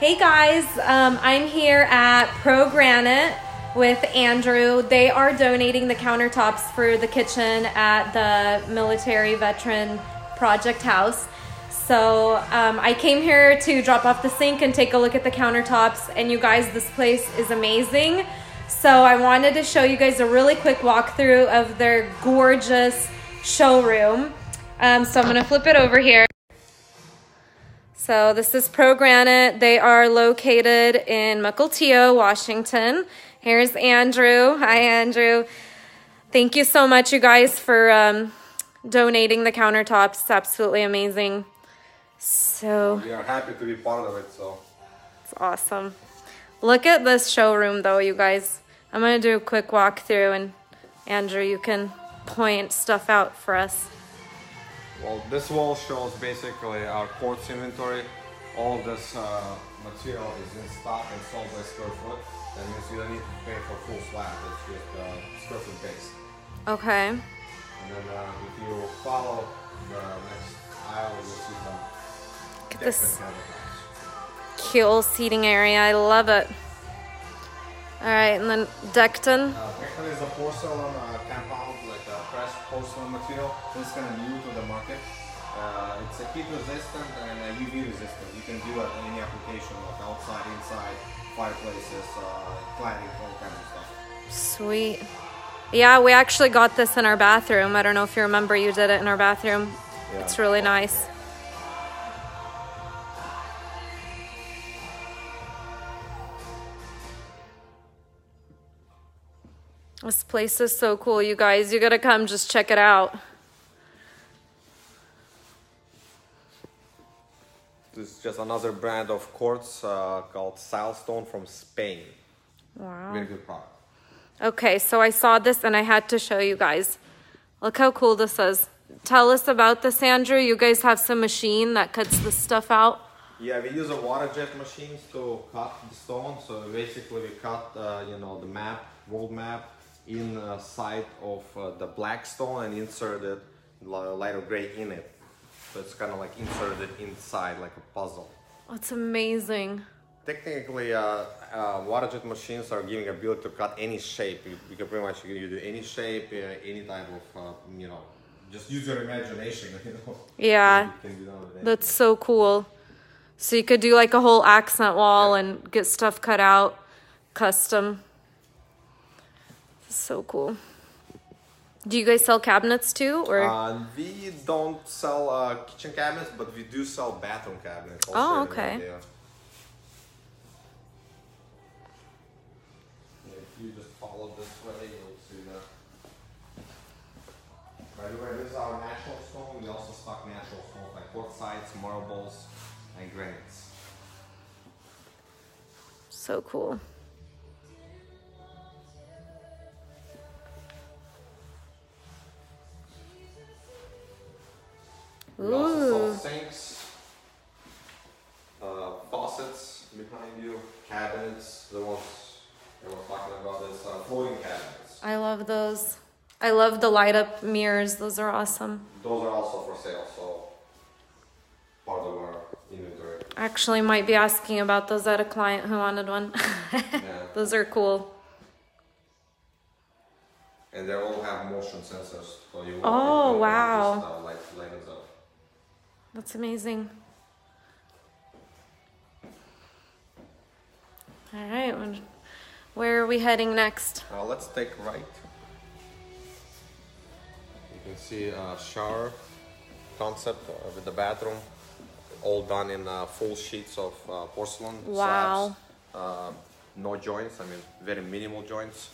Hey guys, um, I'm here at Pro Granite with Andrew. They are donating the countertops for the kitchen at the Military Veteran Project House. So um, I came here to drop off the sink and take a look at the countertops. And you guys, this place is amazing. So I wanted to show you guys a really quick walkthrough of their gorgeous showroom. Um, so I'm gonna flip it over here. So this is Pro Granite. They are located in Mukilteo, Washington. Here's Andrew. Hi, Andrew. Thank you so much, you guys, for um, donating the countertops. It's absolutely amazing. So We are happy to be part of it, so. it's awesome. Look at this showroom, though, you guys. I'm gonna do a quick walkthrough, and Andrew, you can point stuff out for us. Well, this wall shows basically our quartz inventory. All this uh, material is in stock and sold by square foot. That means you don't need to pay for full slab, it's just uh, square foot base. Okay. And then uh, if you follow the next aisle, you'll see some Look at this little seating area. I love it. All right, and then Dekton. Uh, Actually, it's a porcelain uh, compound, like a fresh porcelain material. This is kind of new to the market. Uh, it's a heat resistant and a UV resistant. You can do it in any application, like outside, inside, fireplaces, uh, cladding, all kinds of stuff. Sweet. Yeah, we actually got this in our bathroom. I don't know if you remember, you did it in our bathroom. Yeah. It's really nice. This place is so cool, you guys. You gotta come just check it out. This is just another brand of quartz uh, called Silestone from Spain. Wow. Very good product. Okay, so I saw this and I had to show you guys. Look how cool this is. Tell us about this, Andrew. You guys have some machine that cuts this stuff out. Yeah, we use a water jet machines to cut the stone. So basically, we cut, uh, you know, the map, world map, in uh, side of uh, the black stone and inserted lighter gray in it. So it's kind of like inserted inside like a puzzle. That's amazing. Technically, uh, uh, water jet machines are giving ability to cut any shape. You, you can pretty much you do any shape, uh, any type of, uh, you know, just use your imagination. You know. Yeah. You can do that. That's so cool. So you could do like a whole accent wall and get stuff cut out custom. So cool. Do you guys sell cabinets too or Uh, we don't sell uh, kitchen cabinets, but we do sell bathroom cabinets. also Oh, okay. If you just follow this way, you'll see that. By the way, this is our natural stone. We also stock natural stones like quartzites, marbles, and granites. so cool. We also Ooh. sell sinks, uh, faucets behind you, cabinets. The ones I was talking about is uh, floating cabinets. I love those. I love the light up mirrors. Those are awesome. Those are also for sale, so part of our inventory. Actually might be asking about those at a client who wanted one. Yeah. those are cool. And they all have motion sensors, so you. Oh, into it and wow. Light, lightens up. That's amazing. All right, where are we heading next? Uh, let's take right. You can see a shower concept uh, with the bathroom, all done in uh, full sheets of uh, porcelain Wow. slabs. Uh, no joints, I mean very minimal joints.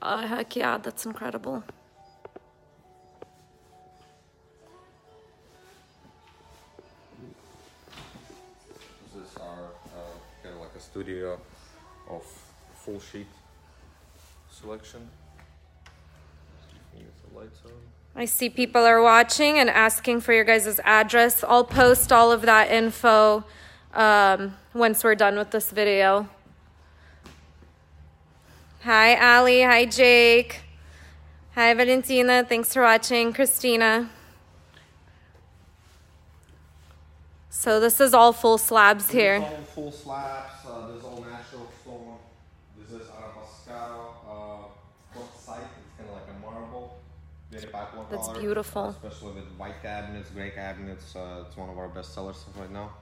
Uh, heck yeah, that's incredible. Studio of full sheet selection. I see people are watching and asking for your guys' address. I'll post all of that info um, once we're done with this video. Hi, Ali. Hi, Jake. Hi, Valentina. Thanks for watching. Christina. So this is all full slabs This here. all full slabs. Uh, this is all natural stone. This is Arabescato uh, quartzite. It's kind of like a marble. Very popular That's color, beautiful. especially with white cabinets, gray cabinets. Uh, it's one of our best sellers right now.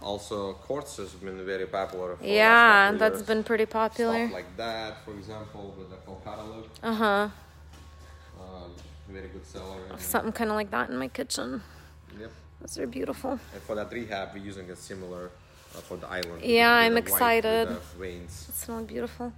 Also, quartz has been very popular. For Yeah, that's years. been pretty popular. Stuff like that, for example, with the Calacatta look. Uh huh. Um, very good seller. Something kind of like that in my kitchen. yep. Those are beautiful. And for that rehab, we're using a similar uh, for the island. Yeah, I'm the white with excited. veins. It's not beautiful.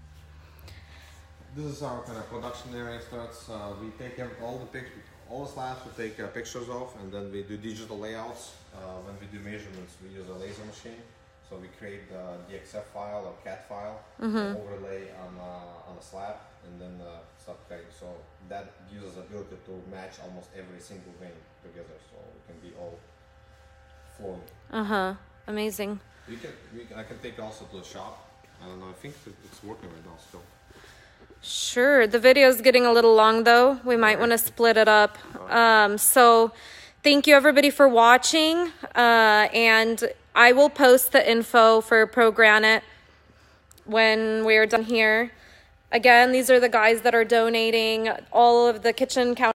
This is our kind of production area starts. Uh, we take all the pictures, all the slabs we take uh, pictures of, and then we do digital layouts. Uh, when we do measurements, we use a laser machine. So we create the DXF file or CAD file, Mm-hmm. overlay on uh, on a slab, and then uh, start cutting. So that gives us ability to match almost every single vein together, so it can be all Uh huh. Amazing. We can, we I can take also to the shop. I don't know. I think it's working right now still. Sure. The video is getting a little long though. We might want to split it up. Um, so thank you everybody for watching. Uh, and I will post the info for Pro Granite when we're done here. Again, these are the guys that are donating all of the kitchen counter.